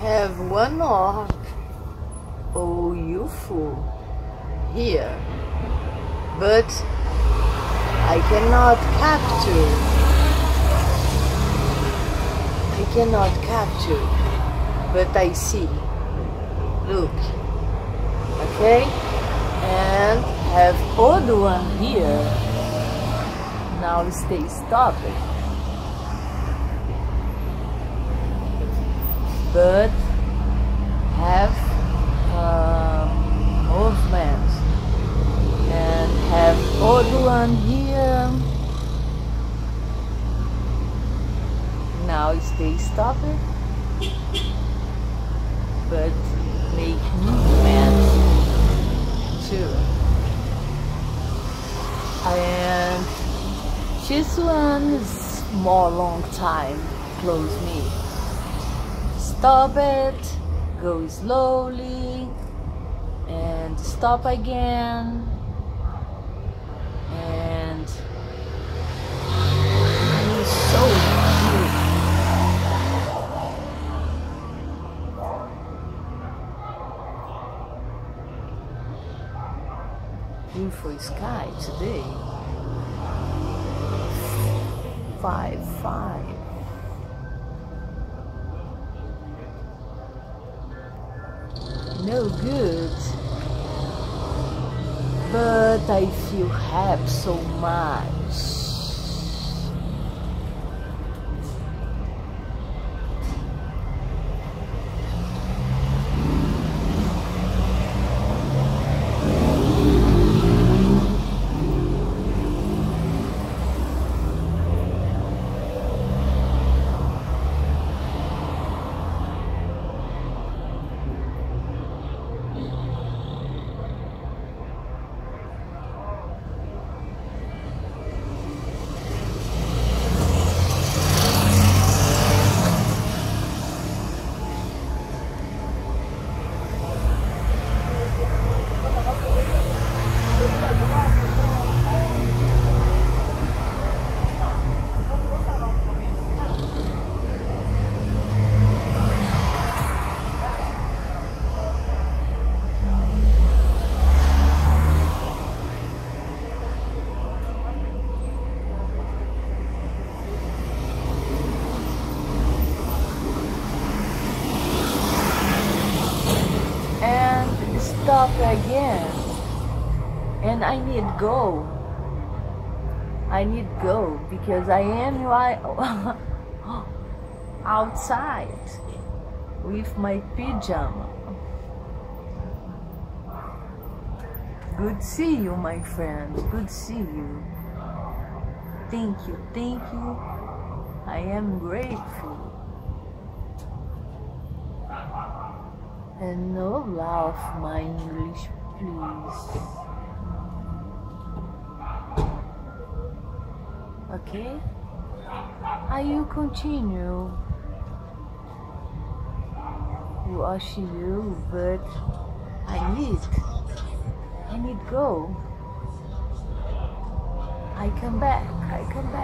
have one more. Oh, you fool. Here. But I cannot capture. I cannot capture. But I see. Look. Okay? And have other one here. Now stay stopped. But have um, movement and have other one here. Now stay stopped. But make movement too. And this one is more long time close me. Stop it, go slowly, and stop again. And so cute. Beautiful sky today. Five, five. No good. But I feel happy so much. and stop again. And I need go. I need go because I am outside with my pajama. Good see you, my friend. Good see you. Thank you, thank you. I am grateful. And no laugh my English, please. Okay? I will continue wash you, but I need, I need go. I come back, I come. Back.